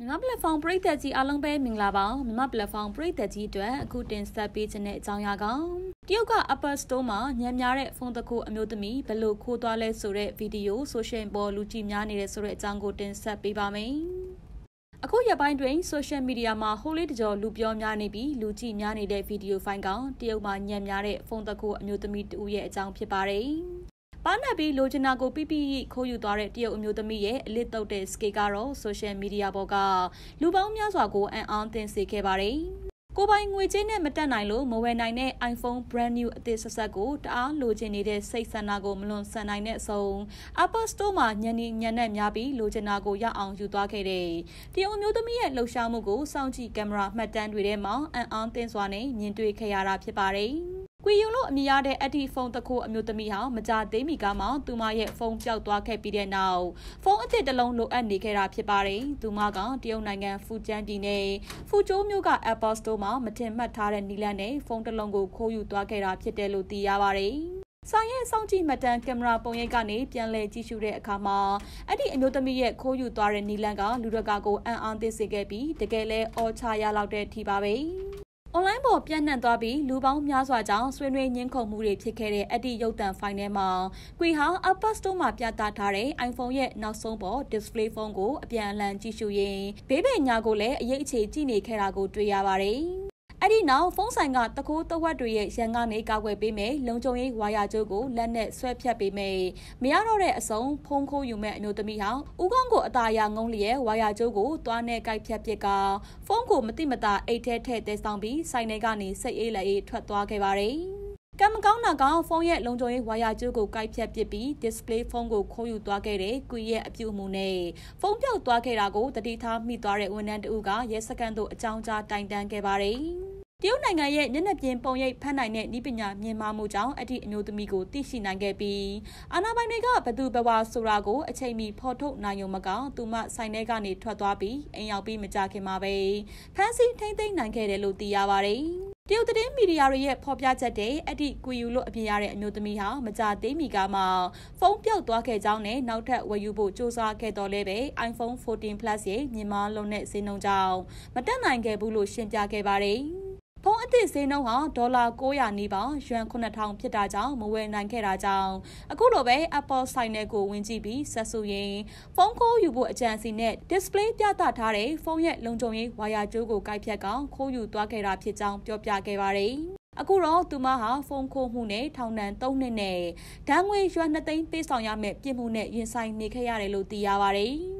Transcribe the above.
မြန်မာ platform ပရိသတ်ကြီးအားလုံးပဲမင်္ဂလာပါမြန်မာ platform ပရိသတ်ကြီးအတွက်အခုတင်ဆက်ပေးခြင်းတဲ့အကြောင်းအရာကတရုတ်က Apple Store မှာညံများတဲ့ဖုန်းတစ်ခုအမျိုးသမီးဘယ်လိုခိုးသွားလဲဆိုတဲ့ဗီဒီယို social ပေါ်လူကြည့်များနေတဲ့ဆိုတဲ့အကြောင်းကိုတင်ဆက်ပေးပါမယ်အခုရပိုင်းတွင် social media မှာဟိုလေးတကြောလူပြောများနေပြီးလူကြည့်များနေတဲ့ဗီဒီယိုဖိုင်ကောင်တရုတ်မှာညံများတဲ့ဖုန်းတစ်ခုအမျိုးသမီးတူရဲ့အကြောင်းဖြစ်ပါတယ် ပါနပ်ပြီးလိုချင်တာကိုပြပြခိုးယူသွားတဲ့တရုတ်အမျိုးသမီးရဲ့အလစ်တုတ်တဲ့စကေကတော့ social media ပေါ်ကလူပေါင်းများစွာကိုအံ့အားသင့်စေခဲ့ပါတယ်။ကိုပိုင်ငွေကြေးနဲ့မတက်နိုင်လို့မဝယ်နိုင်တဲ့ iPhone brand new အသစ်ဆက်ဆက်ကိုတအားလိုချင်နေတဲ့စိတ်ဆန္ဒကိုမလွန်ဆန်နိုင်တဲ့အဆုံး Apple Store မှာညနေညနေများပြီးလိုချင်တာကိုရအောင်ယူသွားခဲ့တဲ့တရုတ်အမျိုးသမီးရဲ့လှုပ်ရှားမှုကိုစောင့်ကြည့်ကင်မရာမှတ်တမ်းတွေထဲမှာအံ့အားသင့်စွာနဲ့မြင်တွေ့ခဲ့ရတာဖြစ်ပါတယ်။ ကွေယုံလို့အမည်ရတဲ့အက်ဒီဖုန်းတစ်ခုအမျိုးသမီးဟာမကြသေးမီကမှသူမရဲ့ဖုန်းပျောက်သွားခဲ့ပြီးတဲ့နောက်ဖုန်းအသစ်တစ်လုံးလိုအပ်နေခဲ့တာဖြစ်ပါတယ်။သူမကတရုတ်နိုင်ငံဖူကျန်းပြည်နယ်ဖူကျိုးမြို့က Apple Store မှာမတင်မှတ်ထားတဲ့နီလန်နဲ့ဖုန်းတစ်လုံးကိုခိုးယူသွားခဲ့တာဖြစ်တယ်လို့သိရပါတယ်။ဆိုင်ရဲ့စောင့်ကြည့်မှတ်တမ်းကင်မရာပုံရိပ်ကနေပြန်လည်ကြည့်ရှုတဲ့အခါမှာအဲ့ဒီအမျိုးသမီးရဲ့ခိုးယူသွားတဲ့နီလန်ကလူရကကိုအံ့အားသင့်စေခဲ့ပြီးတကယ်လဲအော်ချရလောက်တဲ့ထိပါပဲ။ အွန်လိုင်းပေါ်ပြန့်နှံ့သွားပြီးလူပေါင်းများစွာကြောင့်ဆွေးနွေးညှင်းခုန်မှုတွေဖြစ်ခဲ့တဲ့အတိရုပ်တံဖိုင်ထဲမှာကွီဟာ Apple Store မှာပြသထားတဲ့ iPhone ရဲ့နောက်ဆုံးပေါ် display phone ကိုအပြန်အလှန်ကြည့်ရှုရင်းဘေးပင်ညာကိုလည်းအရေးအခြေကြည့်နေခဲ့တာကိုတွေ့ရပါတယ်။ အဲ့ဒီနောက်ဖုန်းဆိုင်ကတကိုးတဝက်တွေရဲ့ရန်ကနေကာကွယ်ပေးမယ်လုံခြုံရေးဝါယာကျိုးကိုလက်နဲ့ဆွဲဖြတ်ပေးမယ်မရတော့တဲ့အစုံဖုန်းခိုးယူမဲ့အမျိုးသမီးဟာဦးကောင်းကိုအตาရငုံလျက်ဝါယာကျိုးကိုသွားနဲ့ကိုက်ဖြတ်ပစ်ကဖုန်းကိုမတိမတာအိတ်ထဲထည့်တဲဆောင်ပြီးဆိုင်ထဲကနေစိတ်အေးလက်အေးထွက်သွားခဲ့ပါတယ် ကံမကောင်းတာကဖုန်းရဲ့လုံခြုံရေးဝါယာကျိုးကိုကိုက်ဖြတ်ပစ်ပြီး display ဖုန်းကိုခိုးယူသွားခဲ့တဲ့ကွီရဲ့အပြုအမူနဲ့ဖုန်းပြောက်သွားခဲ့တာကိုတတိထားမိသွားတဲ့ဝန်ထမ်းတဦးကရဲစခန်းသို့အကြောင်းကြားတိုင်တန်းခဲ့ပါတယ်။တရုတ်နိုင်ငံရဲ့မျက်နှာပြင်ပုံရိပ်ဖန်နိုင်တဲ့ဤပညာမြင်မာမှုကြောင့်အသည့်အမျိုးသမီးကိုသိရှိနိုင်ခဲ့ပြီးအာနာပိုင်တွေကဘသူဘဝဆိုတာကိုအချိန်မီဖော်ထုတ်နိုင်ုံမကသူမဆိုင်ထဲကနေထွက်သွားပြီးအိမ်ရောက်ပြီးမကြခင်မှာပဲဖမ်းဆီးထိမ့်သိမ်းနိုင်ခဲ့တယ်လို့သိရပါတယ် တရုတ်သတင်းမီဒီယာတွေရဲ့ဖော်ပြချက်တဲ့အထိကွေယူလို့အပြရတဲ့အမျိုးသမီးဟာမကြသေးမီကမှဖုန်းပြောက်သွားခဲ့ကြောင်းနဲ့နောက်ထပ်ဝယ်ယူဖို့စ조사ခဲ့တော်လဲပဲ iPhone 14 Plus ရဲ့မြင်မာလုံးတဲ့ဈေးနှုန်းကြောင့်မတက်နိုင်ခဲ့ဘူးလို့ရှင်းပြခဲ့ပါတယ်။ ဖုန်းအသစ်ဈေးနှုန်းဟာဒေါ်လာ900နီးပါးယွမ်9000ဖြစ်တာကြောင့်မဝယ်နိုင်ခဲ့တာကြောင့်အခုလိုပဲ Apple ဆိုင်နယ်ကိုဝင်ကြည့်ပြီးဆက်စုရင်ဖုန်းခိုးယူဖို့အကြံစီနဲ့ display ပြသထားတဲ့ဖုန်းရဲ့လုံခြုံရေးဝါယာကြိုးကိုကိုက်ဖြတ်ကောင်ခိုးယူသွားခဲ့တာဖြစ်ကြောင်းပြောပြခဲ့ပါတယ်အခုတော့သူမဟာဖုန်းခိုးမှုနဲ့ထောင်ဒဏ်3နှစ်နဲ့ဒဏ်ငွေရွှေ2သိန်းပေးဆောင်ရမယ့်ပြစ်မှုနဲ့ရင်ဆိုင်နေခဲ့ရတယ်လို့သိရပါတယ်။